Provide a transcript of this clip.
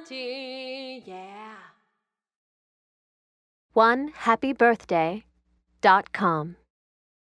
party, yeah. One happy birthday dot com.